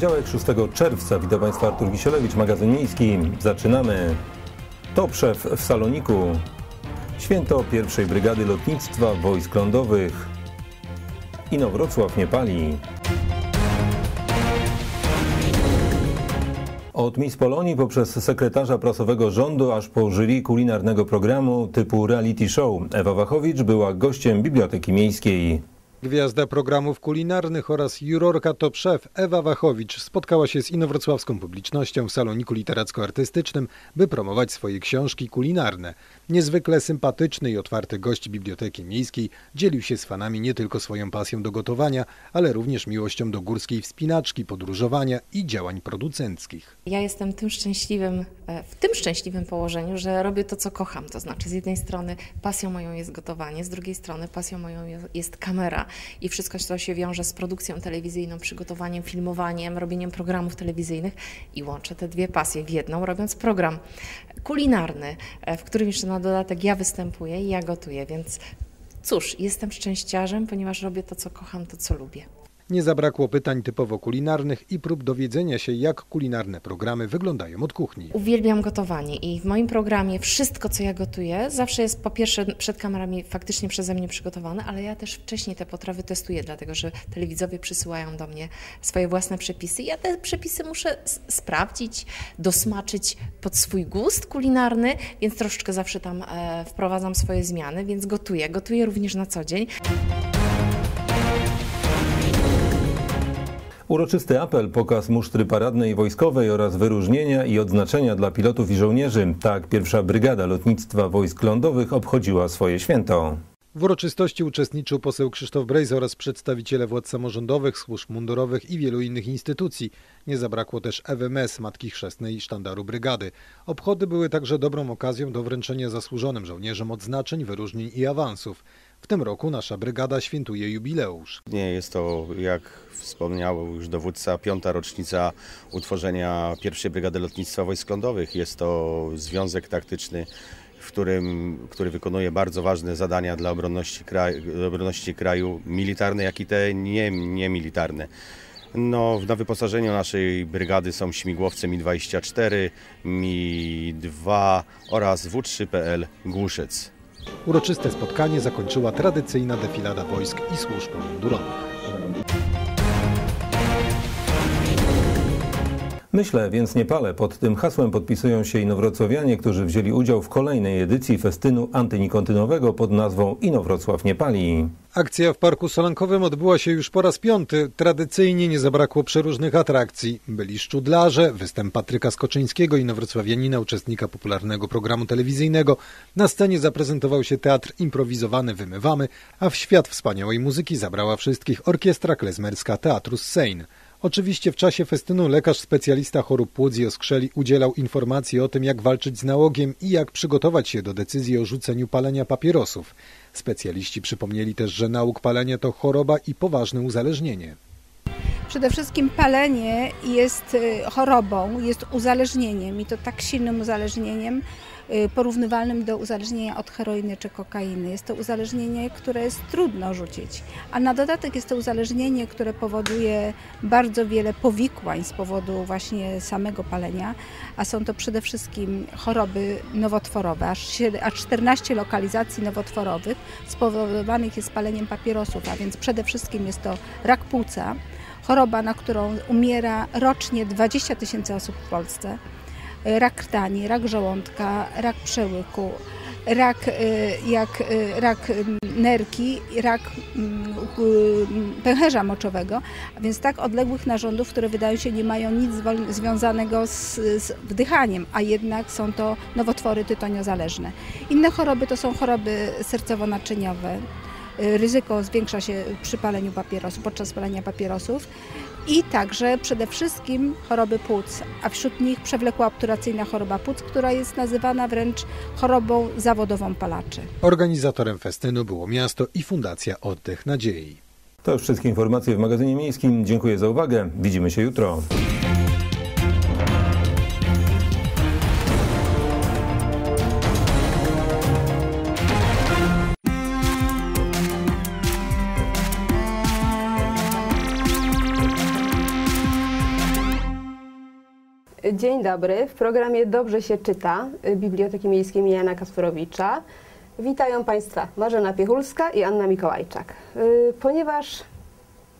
poniedziałek 6 czerwca. Witam Państwa Artur Wisielewicz, magazyn miejski. Zaczynamy. Top szef w Saloniku. Święto pierwszej Brygady Lotnictwa Wojsk Lądowych. Inowrocław nie pali. Od Miss Polonii poprzez sekretarza prasowego rządu aż po jury kulinarnego programu typu reality show Ewa Wachowicz była gościem Biblioteki Miejskiej. Gwiazda programów kulinarnych oraz jurorka Top Chef Ewa Wachowicz spotkała się z inowrocławską publicznością w saloniku literacko-artystycznym, by promować swoje książki kulinarne. Niezwykle sympatyczny i otwarty gość Biblioteki Miejskiej dzielił się z fanami nie tylko swoją pasją do gotowania, ale również miłością do górskiej wspinaczki, podróżowania i działań producenckich. Ja jestem tym szczęśliwym, e, w tym szczęśliwym położeniu, że robię to, co kocham. To znaczy, z jednej strony pasją moją jest gotowanie, z drugiej strony pasją moją jest kamera i wszystko, co się wiąże z produkcją telewizyjną, przygotowaniem, filmowaniem, robieniem programów telewizyjnych i łączę te dwie pasje w jedną, robiąc program kulinarny, e, w którym jeszcze na dodatek ja występuję i ja gotuję, więc cóż, jestem szczęściarzem, ponieważ robię to, co kocham, to, co lubię. Nie zabrakło pytań typowo kulinarnych i prób dowiedzenia się, jak kulinarne programy wyglądają od kuchni. Uwielbiam gotowanie i w moim programie wszystko, co ja gotuję, zawsze jest po pierwsze przed kamerami faktycznie przeze mnie przygotowane, ale ja też wcześniej te potrawy testuję, dlatego że telewidzowie przysyłają do mnie swoje własne przepisy. Ja te przepisy muszę sprawdzić, dosmaczyć pod swój gust kulinarny, więc troszeczkę zawsze tam e, wprowadzam swoje zmiany, więc gotuję. Gotuję również na co dzień. Uroczysty apel, pokaz musztry paradnej wojskowej oraz wyróżnienia i odznaczenia dla pilotów i żołnierzy. Tak pierwsza Brygada Lotnictwa Wojsk Lądowych obchodziła swoje święto. W uroczystości uczestniczył poseł Krzysztof Brejz oraz przedstawiciele władz samorządowych, służb mundurowych i wielu innych instytucji. Nie zabrakło też EWMS, Matki Chrzestnej i Sztandaru Brygady. Obchody były także dobrą okazją do wręczenia zasłużonym żołnierzom odznaczeń, wyróżnień i awansów. W tym roku nasza brygada świętuje jubileusz. Nie jest to, jak wspomniał już dowódca, piąta rocznica utworzenia pierwszej Brygady Lotnictwa Wojsk Lądowych. Jest to związek taktyczny w którym, który wykonuje bardzo ważne zadania dla obronności, kraj, obronności kraju, militarne, jak i te nie, niemilitarne. No, na wyposażeniu naszej brygady są śmigłowce Mi-24, Mi-2 oraz W3PL Głuszec. Uroczyste spotkanie zakończyła tradycyjna defilada wojsk i służb mundurowych. Myślę, więc nie palę. Pod tym hasłem podpisują się inowrocławianie, którzy wzięli udział w kolejnej edycji festynu antynikontynowego pod nazwą Inowrocław nie pali. Akcja w Parku Solankowym odbyła się już po raz piąty. Tradycyjnie nie zabrakło przeróżnych atrakcji. Byli szczudlarze, występ Patryka Skoczyńskiego, inowrocławianina, uczestnika popularnego programu telewizyjnego. Na scenie zaprezentował się teatr improwizowany Wymywamy, a w świat wspaniałej muzyki zabrała wszystkich orkiestra klezmerska Teatru Seine. Oczywiście w czasie festynu lekarz specjalista chorób płuc i oskrzeli udzielał informacji o tym, jak walczyć z nałogiem i jak przygotować się do decyzji o rzuceniu palenia papierosów. Specjaliści przypomnieli też, że nauk palenia to choroba i poważne uzależnienie. Przede wszystkim palenie jest y, chorobą, jest uzależnieniem i to tak silnym uzależnieniem, y, porównywalnym do uzależnienia od heroiny czy kokainy. Jest to uzależnienie, które jest trudno rzucić, a na dodatek jest to uzależnienie, które powoduje bardzo wiele powikłań z powodu właśnie samego palenia, a są to przede wszystkim choroby nowotworowe, aż 14 lokalizacji nowotworowych spowodowanych jest paleniem papierosów, a więc przede wszystkim jest to rak płuca, choroba, na którą umiera rocznie 20 tysięcy osób w Polsce. Rak krtani, rak żołądka, rak przełyku, rak, y, jak y, rak nerki, rak pęcherza moczowego, a więc tak odległych narządów, które wydają się nie mają nic związanego z, z wdychaniem, a jednak są to nowotwory tytoniozależne. Inne choroby to są choroby sercowo-naczyniowe, ryzyko zwiększa się przy paleniu papierosów, podczas palenia papierosów i także przede wszystkim choroby płuc, a wśród nich przewlekła obturacyjna choroba płuc, która jest nazywana wręcz chorobą zawodową palaczy. Organizatorem festynu było miasto i Fundacja Oddech Nadziei. To już wszystkie informacje w magazynie miejskim. Dziękuję za uwagę. Widzimy się jutro. Dzień dobry. W programie Dobrze się czyta Biblioteki Miejskiej Jana Kasperowicza witają Państwa Marzena Piechulska i Anna Mikołajczak. Y, Ponieważ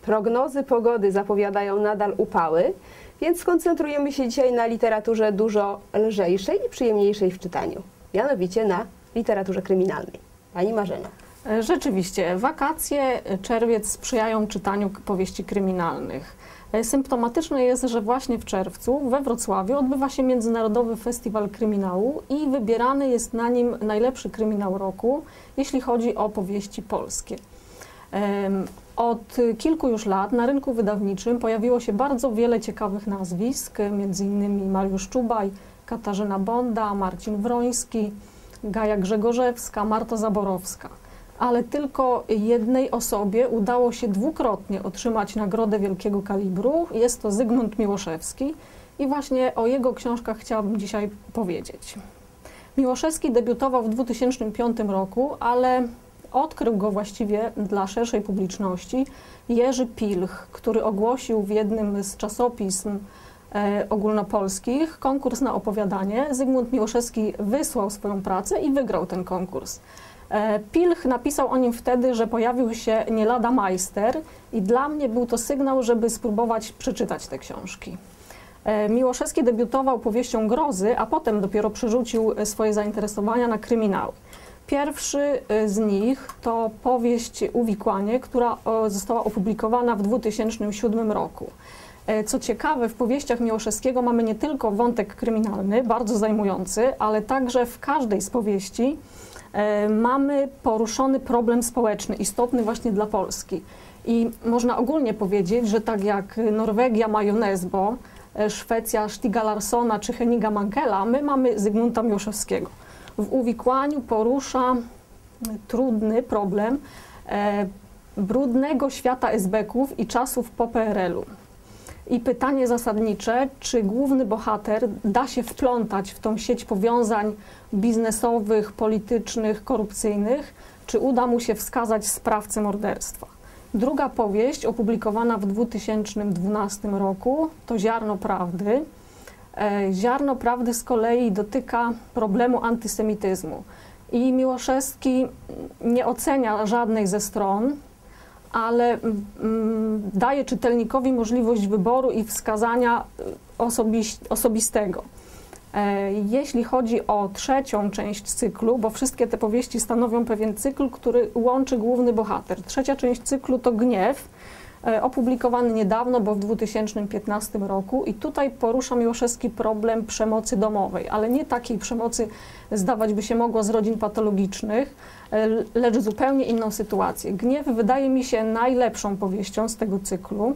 prognozy pogody zapowiadają nadal upały, więc skoncentrujemy się dzisiaj na literaturze dużo lżejszej i przyjemniejszej w czytaniu, mianowicie na literaturze kryminalnej. Pani Marzena. E, Rzeczywiście, wakacje, czerwiec sprzyjają czytaniu powieści kryminalnych. Symptomatyczne jest, że właśnie w czerwcu we Wrocławiu odbywa się Międzynarodowy Festiwal Kryminału i wybierany jest na nim najlepszy kryminał roku, jeśli chodzi o powieści polskie. Od kilku już lat na rynku wydawniczym pojawiło się bardzo wiele ciekawych nazwisk, innymi Mariusz Czubaj, Katarzyna Bonda, Marcin Wroński, Gaja Grzegorzewska, Marta Zaborowska. Ale tylko jednej osobie udało się dwukrotnie otrzymać nagrodę wielkiego kalibru. Jest to Zygmunt Miłoszewski i właśnie o jego książkach chciałabym dzisiaj powiedzieć. Miłoszewski debiutował w 2005 roku, ale odkrył go właściwie dla szerszej publiczności Jerzy Pilch, który ogłosił w jednym z czasopism e, ogólnopolskich konkurs na opowiadanie. Zygmunt Miłoszewski wysłał swoją pracę i wygrał ten konkurs. E, Pilch napisał o nim wtedy, że pojawił się nie lada majster i dla mnie był to sygnał, żeby spróbować przeczytać te książki. E, Miłoszewski debiutował powieścią grozy, a potem dopiero przerzucił swoje zainteresowania na kryminały. Pierwszy e, z nich to powieść Uwikłanie, która została opublikowana w 2007 roku. Co ciekawe, w powieściach Miłoszewskiego mamy nie tylko wątek kryminalny, bardzo zajmujący, ale także w każdej z powieści mamy poruszony problem społeczny, istotny właśnie dla Polski. I można ogólnie powiedzieć, że tak jak Norwegia ma e, Szwecja Stiga Larssona czy Heniga Mankela, my mamy Zygmunta Miłoszewskiego. W uwikłaniu porusza trudny problem e, brudnego świata esbeków i czasów po PRL-u. I pytanie zasadnicze, czy główny bohater da się wplątać w tą sieć powiązań biznesowych, politycznych, korupcyjnych, czy uda mu się wskazać sprawcę morderstwa. Druga powieść, opublikowana w 2012 roku, to Ziarno Prawdy. E, Ziarno Prawdy z kolei dotyka problemu antysemityzmu. I Miłoszewski nie ocenia żadnej ze stron, ale mm, daje czytelnikowi możliwość wyboru i wskazania y, osobistego. E, Jeśli chodzi o trzecią część cyklu, bo wszystkie te powieści stanowią pewien cykl, który łączy główny bohater. Trzecia część cyklu to Gniew, opublikowany niedawno, bo w 2015 roku i tutaj porusza Miłoszewski problem przemocy domowej, ale nie takiej przemocy zdawać by się mogło z rodzin patologicznych, e, lecz zupełnie inną sytuację. Gniew wydaje mi się najlepszą powieścią z tego cyklu,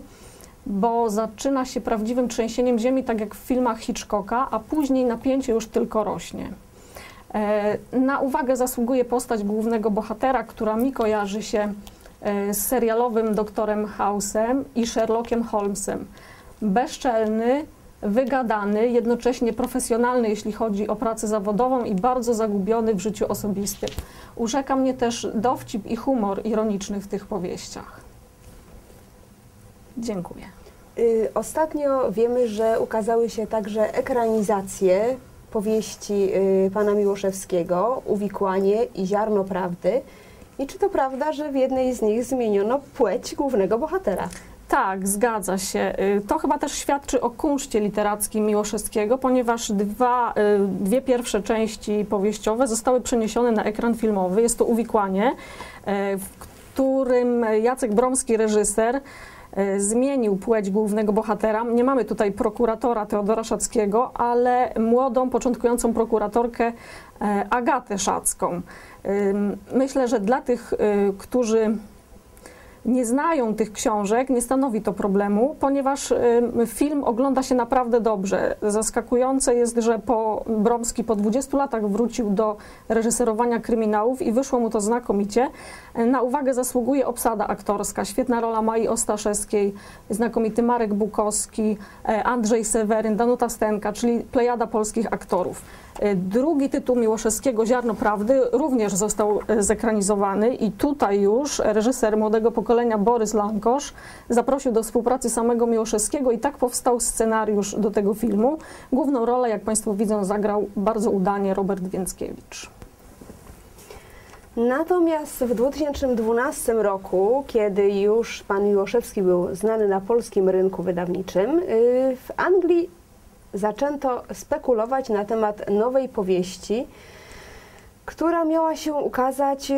bo zaczyna się prawdziwym trzęsieniem ziemi, tak jak w filmach Hitchcocka, a później napięcie już tylko rośnie. E, Na uwagę zasługuje postać głównego bohatera, która mi kojarzy się e, z serialowym doktorem House'em i Sherlockiem Holmesem. Bezczelny, wygadany, jednocześnie profesjonalny, jeśli chodzi o pracę zawodową i bardzo zagubiony w życiu osobistym. Urzeka mnie też dowcip i humor ironiczny w tych powieściach. Dziękuję. Y, Ostatnio wiemy, że ukazały się także ekranizacje powieści y, pana Miłoszewskiego, Uwikłanie i Ziarno Prawdy. I czy to prawda, że w jednej z nich zmieniono płeć głównego bohatera? Tak, zgadza się. Y, To chyba też świadczy o kunszcie literackim Miłoszewskiego, ponieważ dwa, y, dwie pierwsze części powieściowe zostały przeniesione na ekran filmowy. Jest to Uwikłanie, y, w którym Jacek Bromski, reżyser, zmienił płeć głównego bohatera. Nie mamy tutaj prokuratora Teodora Szackiego, ale młodą, początkującą prokuratorkę Agatę Szacką. Myślę, że dla tych, y, którzy nie znają tych książek, nie stanowi to problemu, ponieważ film ogląda się naprawdę dobrze. Zaskakujące jest, że po Bromski po 20 latach wrócił do reżyserowania kryminałów i wyszło mu to znakomicie. Na uwagę zasługuje obsada aktorska. Świetna rola Mai Ostaszewskiej, znakomity Marek Bukowski, e, Andrzej Seweryn, Danuta Stenka, czyli plejada polskich aktorów. E, Drugi tytuł Miłoszewskiego, Ziarno Prawdy, również został e, zekranizowany i tutaj już reżyser młodego pokolenia pokolenia Borys Lankosz zaprosił do współpracy samego Miłoszewskiego i tak powstał scenariusz do tego filmu. Główną rolę, jak Państwo widzą, zagrał bardzo udanie Robert Więckiewicz. Natomiast w 2012 roku, kiedy już pan Miłoszewski był znany na polskim rynku wydawniczym, y, w Anglii zaczęto spekulować na temat nowej powieści, która miała się ukazać, y,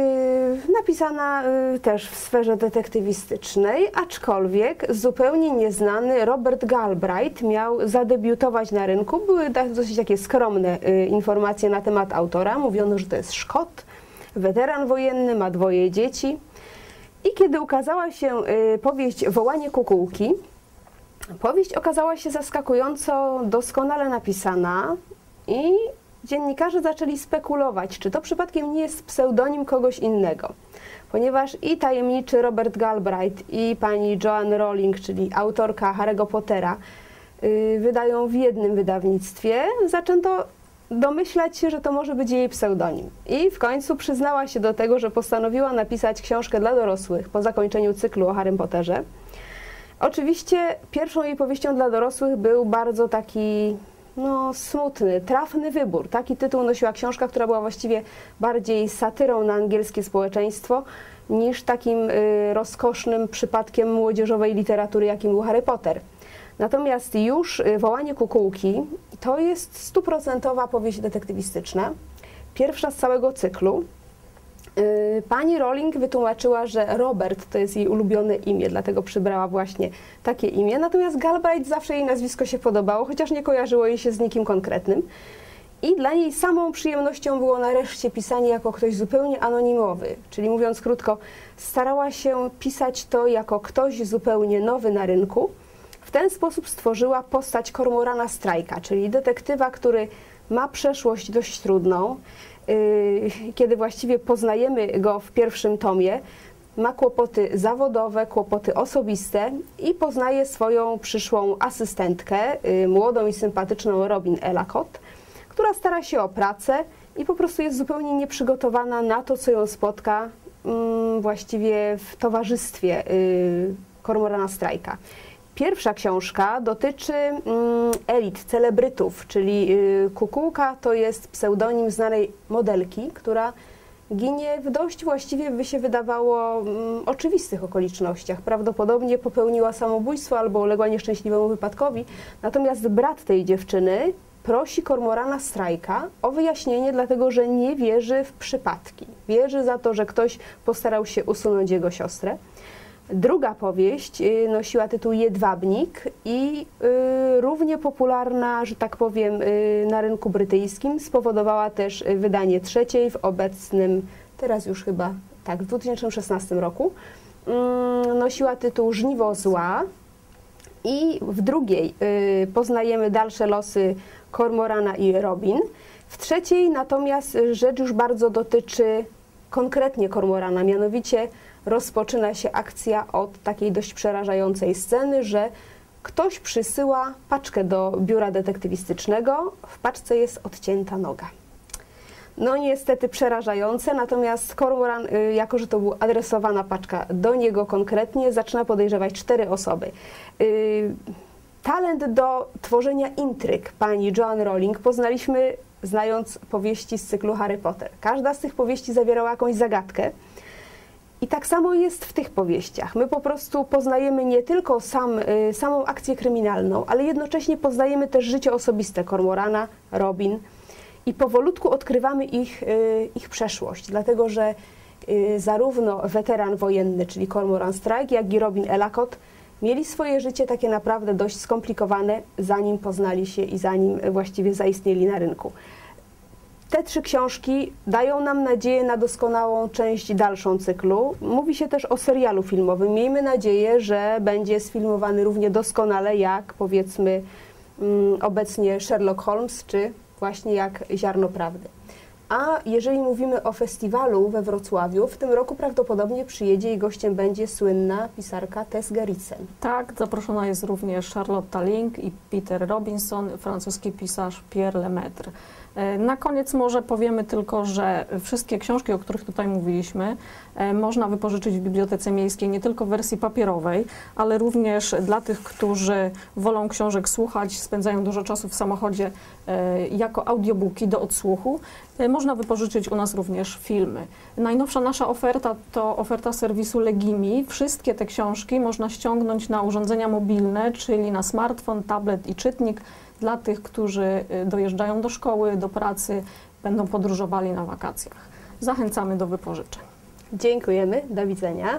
napisana y, też w sferze detektywistycznej, aczkolwiek zupełnie nieznany Robert Galbraith miał zadebiutować na rynku. Były dosyć takie skromne informacje na temat autora. Mówiono, że to jest Szkot, weteran wojenny, ma dwoje dzieci. I kiedy ukazała się y, powieść Wołanie kukułki, powieść okazała się zaskakująco doskonale napisana i dziennikarze zaczęli spekulować, czy to przypadkiem nie jest pseudonim kogoś innego. Ponieważ i tajemniczy Robert Galbraith, i pani Joanne Rowling, czyli autorka Harry'ego Pottera, y, wydają w jednym wydawnictwie, zaczęto domyślać się, że to może być jej pseudonim. I w końcu przyznała się do tego, że postanowiła napisać książkę dla dorosłych po zakończeniu cyklu o Harrym Potterze. Oczywiście pierwszą jej powieścią dla dorosłych był bardzo taki no, smutny, trafny wybór. Taki tytuł nosiła książka, która była właściwie bardziej satyrą na angielskie społeczeństwo niż takim y, rozkosznym przypadkiem młodzieżowej literatury, jakim był Harry Potter. Natomiast już y, Wołanie kukułki to jest stuprocentowa powieść detektywistyczna, pierwsza z całego cyklu. Y, pani Rowling wytłumaczyła, że Robert to jest jej ulubione imię, dlatego przybrała właśnie takie imię. Natomiast Galbraith zawsze jej nazwisko się podobało, chociaż nie kojarzyło jej się z nikim konkretnym. I dla niej samą przyjemnością było nareszcie pisanie jako ktoś zupełnie anonimowy. Czyli mówiąc krótko, starała się pisać to jako ktoś zupełnie nowy na rynku, w ten sposób stworzyła postać Kormorana Strajka, czyli detektywa, który ma przeszłość dość trudną. Y, kiedy właściwie poznajemy go w pierwszym tomie, ma kłopoty zawodowe, kłopoty osobiste i poznaje swoją przyszłą asystentkę, y, młodą i sympatyczną Robin Elacott, która stara się o pracę i po prostu jest zupełnie nieprzygotowana na to, co ją spotka mm, właściwie w towarzystwie y, Kormorana Strajka. Pierwsza książka dotyczy mm, elit, celebrytów, czyli y, Kukułka to jest pseudonim znanej modelki, która ginie w dość właściwie by się wydawało mm, oczywistych okolicznościach. Prawdopodobnie popełniła samobójstwo albo uległa nieszczęśliwemu wypadkowi. Natomiast brat tej dziewczyny prosi Kormorana Strajka o wyjaśnienie, dlatego że nie wierzy w przypadki. Wierzy za to, że ktoś postarał się usunąć jego siostrę. Druga powieść y, nosiła tytuł Jedwabnik i y, równie popularna, że tak powiem, y, na rynku brytyjskim. Spowodowała też wydanie trzeciej w obecnym, teraz już chyba tak, w 2016 roku. Mm, nosiła tytuł Żniwo Zła i w drugiej poznajemy dalsze losy Kormorana i Robin. W trzeciej natomiast rzecz już bardzo dotyczy konkretnie Kormorana, mianowicie rozpoczyna się akcja od takiej dość przerażającej sceny, że ktoś przysyła paczkę do biura detektywistycznego, w paczce jest odcięta noga. No niestety przerażające, natomiast Cormoran, y, jako że to była adresowana paczka do niego konkretnie, zaczyna podejrzewać cztery osoby. Y, talent do tworzenia intryg pani Joan Rowling poznaliśmy znając powieści z cyklu Harry Potter. Każda z tych powieści zawierała jakąś zagadkę, i tak samo jest w tych powieściach. My po prostu poznajemy nie tylko sam, y, samą akcję kryminalną, ale jednocześnie poznajemy też życie osobiste Kormorana, Robin i powolutku odkrywamy ich, y, ich przeszłość, dlatego że y, zarówno weteran wojenny, czyli Cormoran Strike, jak i Robin Elacott mieli swoje życie takie naprawdę dość skomplikowane, zanim poznali się i zanim właściwie zaistnieli na rynku. Te trzy książki dają nam nadzieję na doskonałą część dalszą cyklu. Mówi się też o serialu filmowym. Miejmy nadzieję, że będzie sfilmowany równie doskonale jak powiedzmy mm, obecnie Sherlock Holmes, czy właśnie jak Ziarno Prawdy. A jeżeli mówimy o festiwalu we Wrocławiu, w tym roku prawdopodobnie przyjedzie i gościem będzie słynna pisarka Tess Gerritsen. Tak, zaproszona jest również Charlotte Link i Peter Robinson, francuski pisarz Pierre Lemaitre. E, Na koniec może powiemy tylko, że wszystkie książki, o których tutaj mówiliśmy, e, można wypożyczyć w Bibliotece Miejskiej nie tylko w wersji papierowej, ale również dla tych, którzy wolą książek słuchać, spędzają dużo czasu w samochodzie e, jako audiobooki do odsłuchu. Można wypożyczyć u nas również filmy. Najnowsza nasza oferta to oferta serwisu Legimi. Wszystkie te książki można ściągnąć na urządzenia mobilne, czyli na smartfon, tablet i czytnik dla tych, którzy y, dojeżdżają do szkoły, do pracy, będą podróżowali na wakacjach. Zachęcamy do wypożyczeń. Dziękujemy, do widzenia.